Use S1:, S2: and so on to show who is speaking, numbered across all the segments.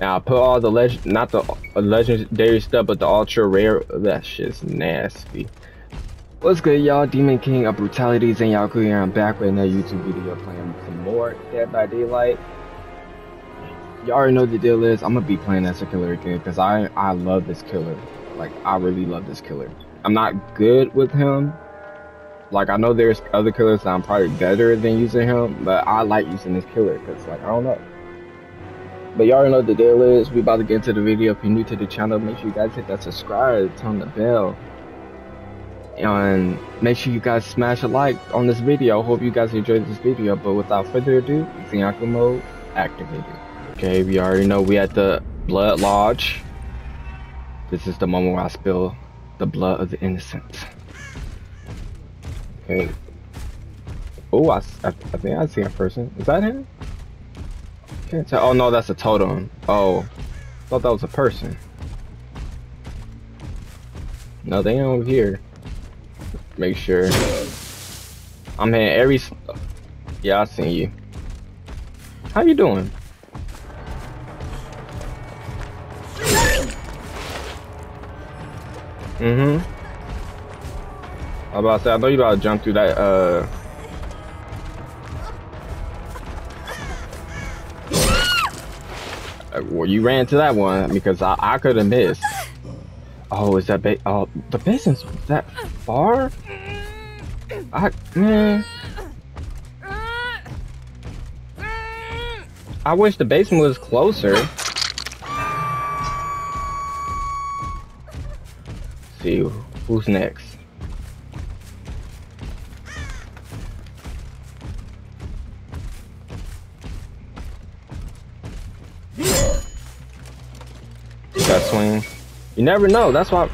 S1: And I put all the legend, not the uh, legendary stuff, but the ultra rare. That shit's nasty. What's good, y'all? Demon King of Brutalities and y'all here. I'm back with another YouTube video playing some more Dead by Daylight. Y'all already know the deal is I'm gonna be playing as a killer again because I I love this killer. Like I really love this killer. I'm not good with him. Like I know there's other killers that I'm probably better than using him, but I like using this killer because like I don't know. But already know the deal is. We about to get into the video. If you're new to the channel, make sure you guys hit that subscribe, turn the bell. And make sure you guys smash a like on this video. Hope you guys enjoyed this video. But without further ado, Zangyaku mode activated. Okay, we already know we at the Blood Lodge. This is the moment where I spill the blood of the innocent. Okay. Oh, I, I, I think I see a person. Is that him? Can't tell. Oh no, that's a totem. Oh, thought that was a person. No, they ain't over here. Make sure. I'm in every. Yeah, I seen you. How you doing? Mm-hmm. I about to say, I know you about to jump through that, uh, Well, you ran to that one because I, I could have missed. Oh, is that ba oh the basin's that far? I man. I wish the basement was closer. Let's see who's next. You never know. That's why.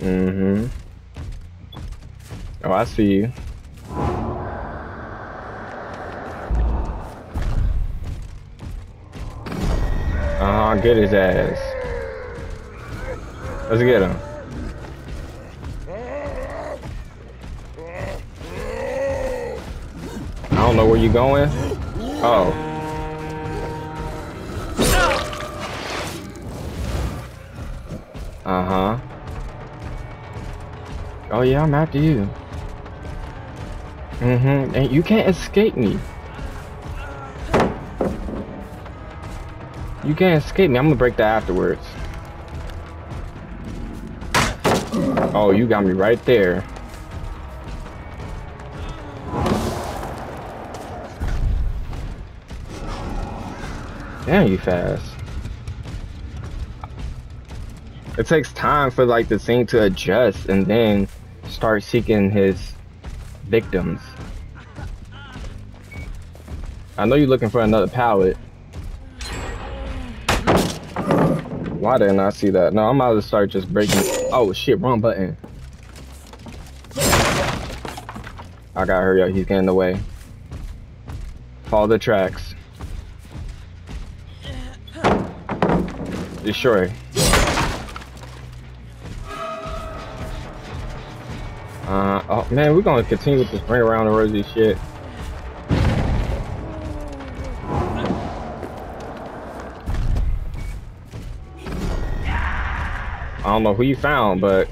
S1: Mm-hmm. Oh, I see you. Huh. Get his ass. Let's get him. I don't know where you going. Oh. Uh-huh. Oh yeah, I'm after you. Mm-hmm. And you can't escape me. You can't escape me. I'm gonna break that afterwards. Oh, you got me right there. Damn, you fast. It takes time for like the thing to adjust and then start seeking his victims. I know you're looking for another pallet. Why didn't I see that? No, I'm about to start just breaking. Oh shit, wrong button. I gotta hurry up, he's getting away. Follow the tracks. Destroy. Uh, oh man, we're gonna continue with this ring around the rosy shit. I don't know who you found, but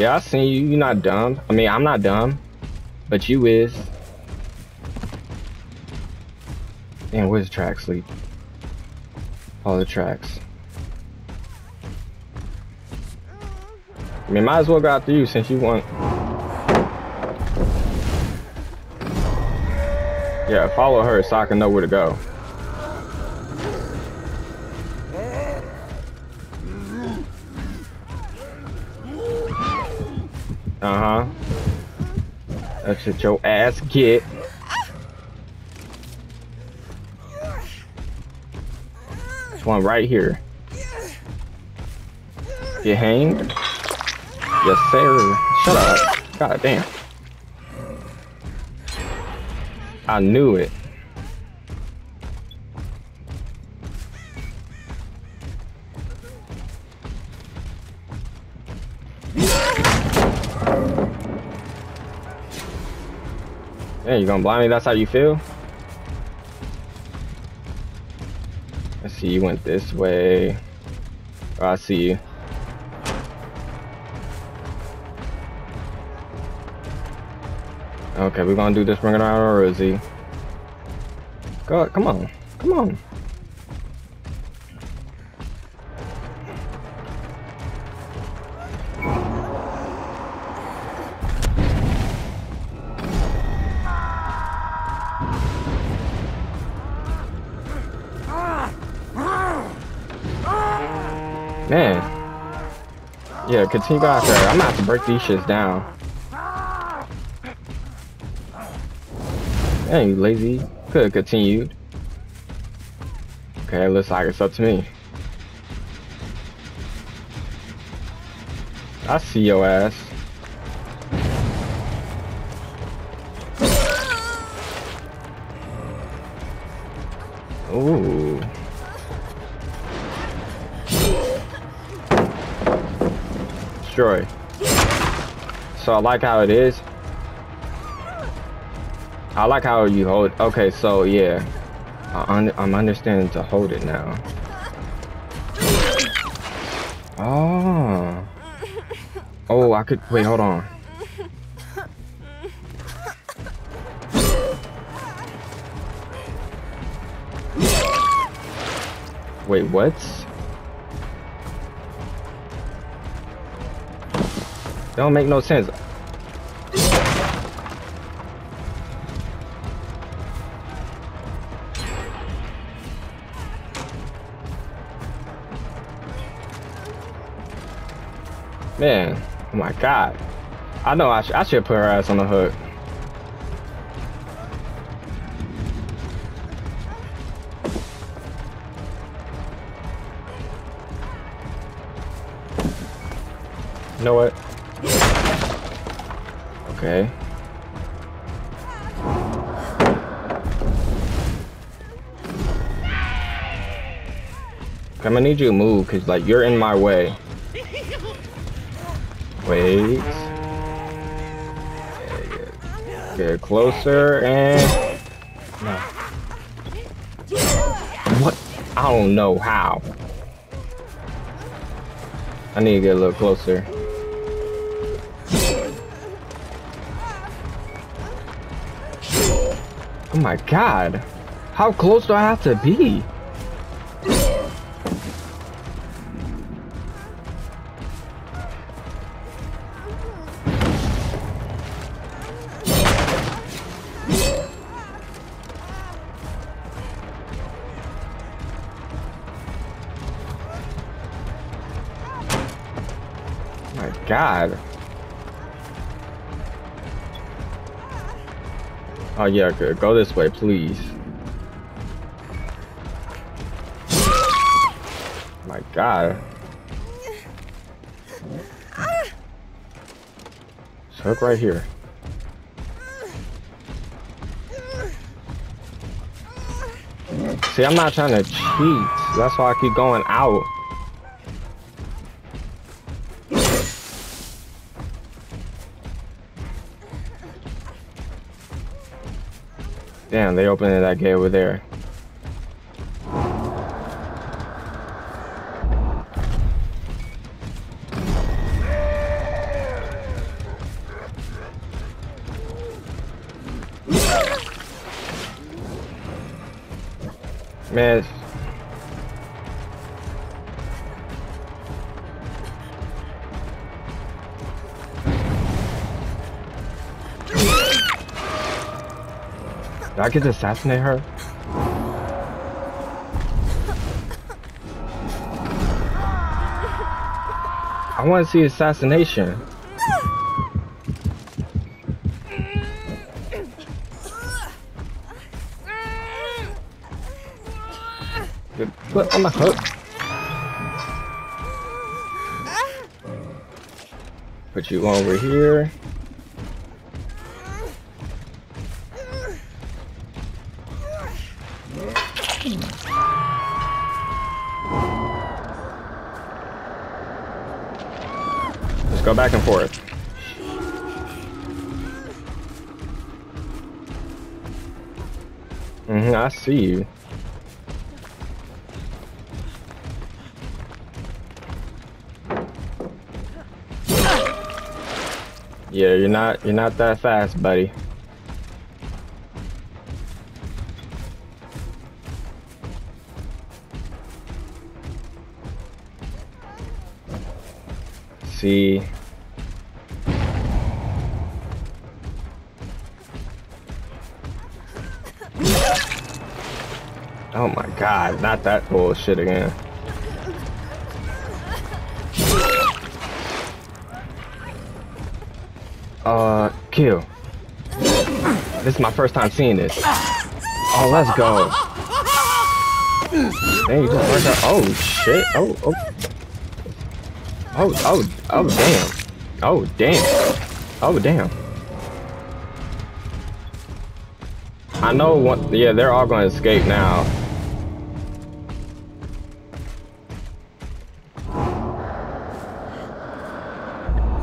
S1: Yeah, I seen you. You're not dumb. I mean, I'm not dumb, but you is. Damn, where's the track sleep? All the tracks. I mean, might as well go after you since you want. Yeah, follow her so I can know where to go. Uh-huh. That's what your ass get. one right here. Get hanged? Yes, sir. Shut up. God damn. I knew it. Hey, you gonna blind me? That's how you feel? See you went this way. Oh, I see you. Okay, we're gonna do this ring around Rosie. Go, come on, come on. Yeah, continue after her. I'm have to break these shits down. Hey, lazy. Could have continued. Okay, looks like it's up to me. I see your ass. Destroy. So I like how it is. I like how you hold. Okay, so yeah, I am understanding to hold it now. Oh. Oh, I could wait. Hold on. Wait, what? Don't make no sense. Man, oh my god. I know I, sh I should put her ass on the hook. You know what? Okay. I'm gonna need you to move, cause like you're in my way. Wait. Get closer and no. What? I don't know how. I need to get a little closer. Oh my god. How close do I have to be? Oh my god. Oh yeah, good. Go this way, please. My god. Hook right here. See, I'm not trying to cheat. That's why I keep going out. Damn, they opened that gate over there. Man, Did I get to assassinate her? I want to see assassination. Put on the hook. Put you over here. Back and forth. Mm-hmm, I see you. Yeah, you're not you're not that fast, buddy. See. My god, not that bullshit again. Uh, kill. This is my first time seeing this. Oh, let's go. Dang, you just burnt out. Oh, shit. Oh, oh. Oh, oh, oh, damn. Oh, damn. Oh, damn. I know what, yeah, they're all gonna escape now.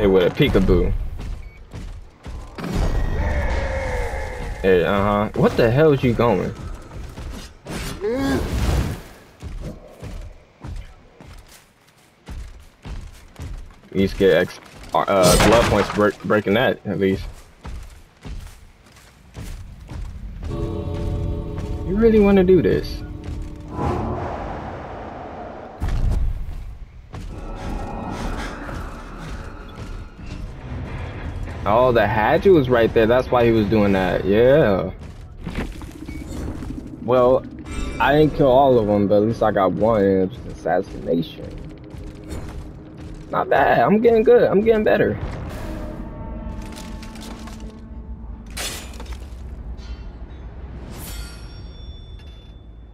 S1: It with a peekaboo. Hey, uh-huh. What the hell is you going? You least get X, uh, glove points break, breaking that, at least. You really want to do this? Oh, the hatchet was right there. That's why he was doing that. Yeah. Well, I didn't kill all of them, but at least I got one. Assassination. Not bad. I'm getting good. I'm getting better.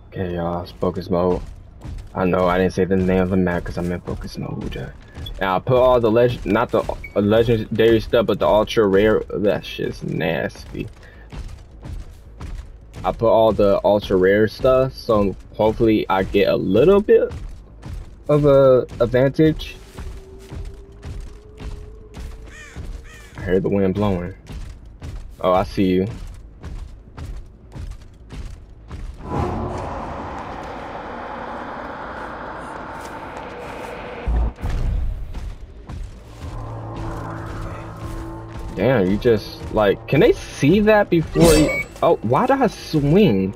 S1: Okay, y'all. Focus mode. I know I didn't say the name of the map because I'm in focus mode. And I put all the legend, not the uh, legendary stuff, but the ultra rare. That shit's nasty. I put all the ultra rare stuff, so hopefully I get a little bit of a advantage. I hear the wind blowing. Oh, I see you. Damn, you just, like, can they see that before you... Oh, why did I swing?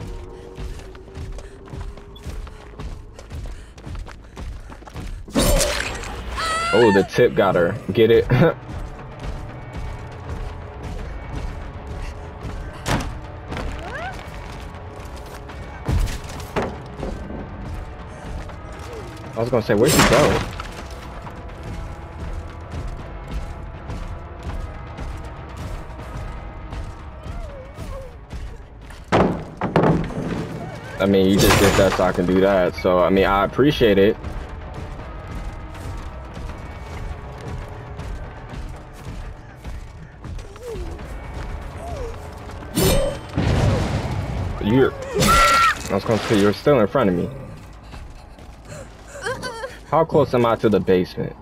S1: Oh, the tip got her. Get it? I was gonna say, where'd she go? Mean, you just did that so I can do that. So, I mean, I appreciate it. You're... I was gonna say, you're still in front of me. How close am I to the basement?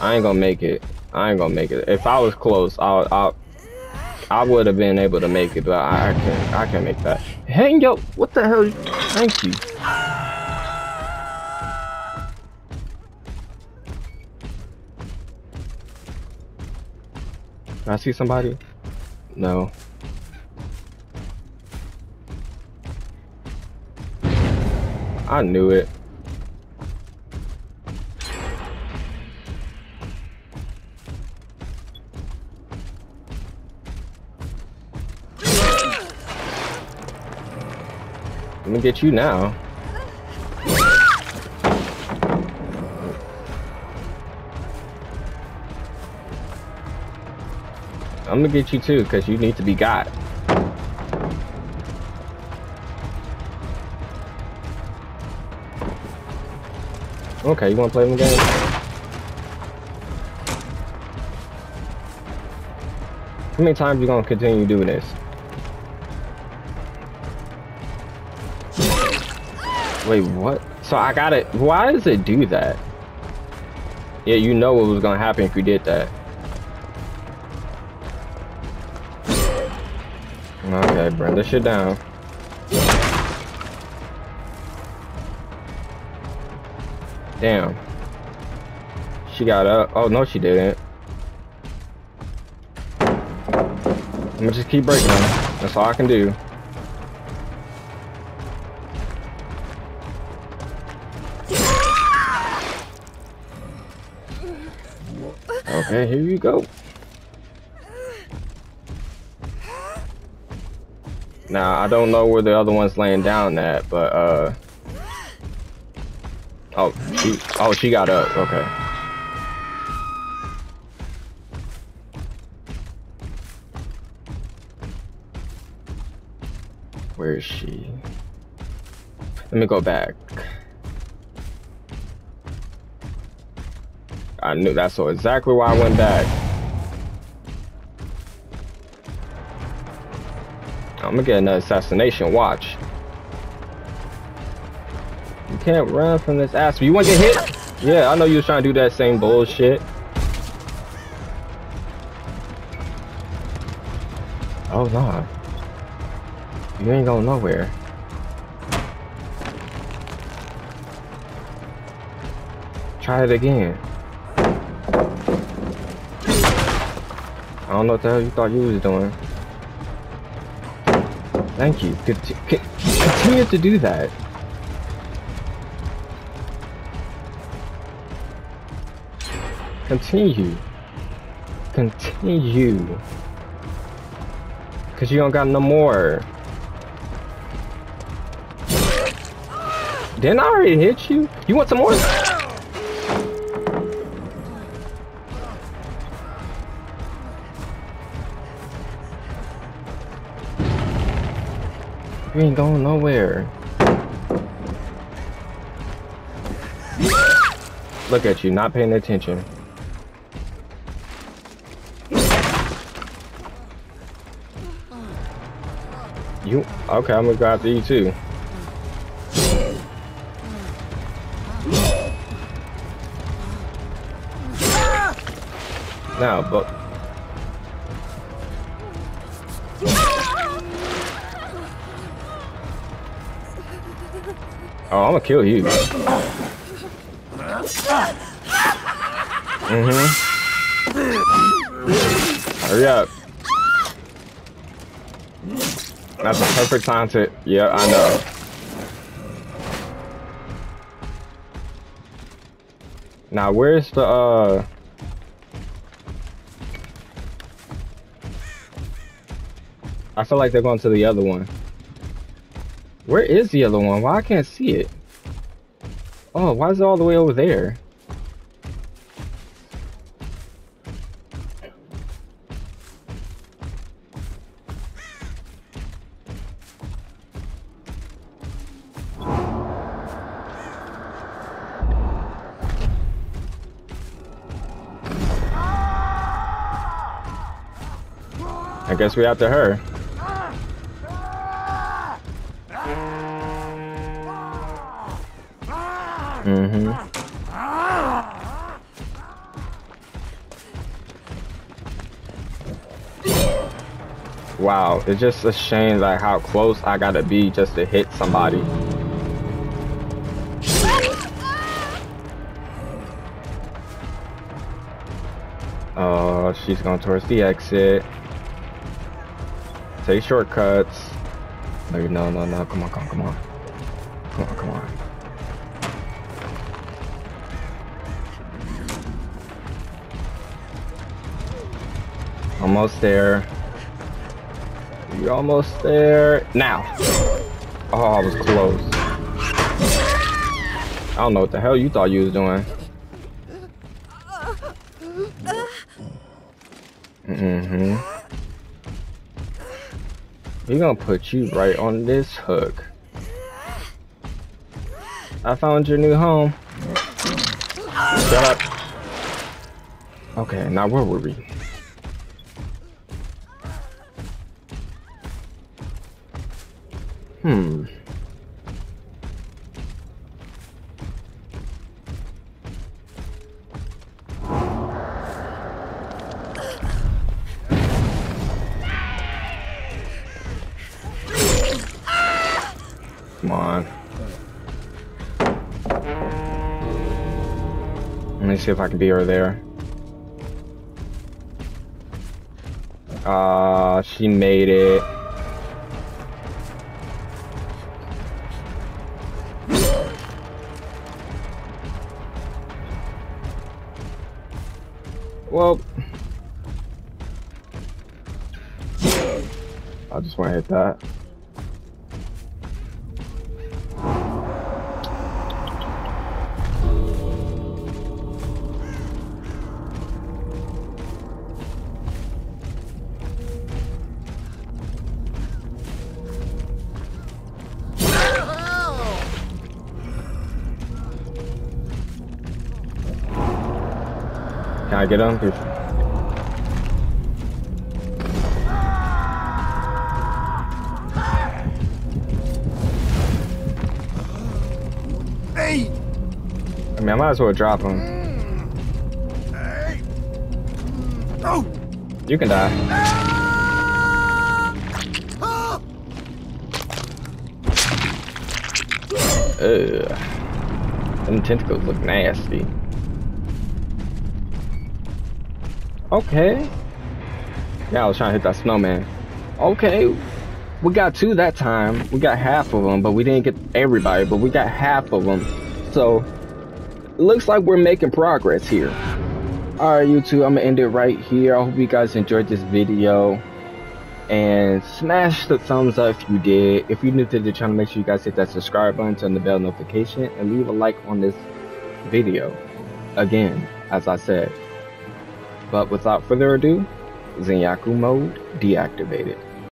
S1: I ain't gonna make it. I ain't gonna make it. If I was close, I'll, I'll I would have been able to make it, but I, I can't. I can't make that. Hey, yo, what the hell? Thank you. I see somebody? No. I knew it. I'm gonna get you now. I'm gonna get you too, because you need to be got. Okay, you wanna play the game? How many times you gonna continue doing this? Wait, what? So I got it. Why does it do that? Yeah, you know what was gonna happen if you did that. Okay, burn this shit down. Damn. She got up. Oh, no, she didn't. I'm gonna just keep breaking. That's all I can do. Okay, here you go. Now, I don't know where the other one's laying down at, but, uh... Oh, she, oh, she got up, okay. Where is she? Let me go back. I knew that's so exactly why I went back. I'm gonna get another assassination watch. You can't run from this ass. You wanna get hit? Yeah, I know you was trying to do that same bullshit. Oh nah. You ain't going nowhere. Try it again. Don't know what the hell you thought you was doing. Thank you. Conti continue to do that. Continue. Continue. Cause you don't got no more. Didn't I already hit you? You want some more? You ain't going nowhere. Look at you, not paying attention. You, okay, I'm gonna go after you too. Now, but Oh, I'm gonna kill you. Mm-hmm. Hurry up. That's a perfect time to... Yeah, I know. Now, where's the, uh... I feel like they're going to the other one. Where is the other one? Why I can't see it? Oh, why is it all the way over there? I guess we after her. Mm-hmm. Wow, it's just a shame like how close I gotta be just to hit somebody. Oh, she's going towards the exit. Take shortcuts. No, no, no, no. Come on, come on, come on. Come on, come on. Almost there. You're almost there. Now. Oh, I was close. I don't know what the hell you thought you was doing. Mm-hmm. We're gonna put you right on this hook. I found your new home. Shut up. Okay, now where were we? Hmm. Come on. Let me see if I can beat her there. Ah, uh, she made it. Hit that. Can I get on?
S2: Hey!
S1: Might as well drop him.
S2: Oh!
S1: You can die. Ugh. Them tentacles look nasty. Okay. Yeah, I was trying to hit that snowman. Okay. We got two that time. We got half of them, but we didn't get everybody, but we got half of them. So, looks like we're making progress here. Alright, YouTube, I'm to end it right here. I hope you guys enjoyed this video. And smash the thumbs up if you did. If you're new to the channel, make sure you guys hit that subscribe button, turn the bell notification, and leave a like on this video. Again, as I said. But without further ado, Zangyaku mode deactivated.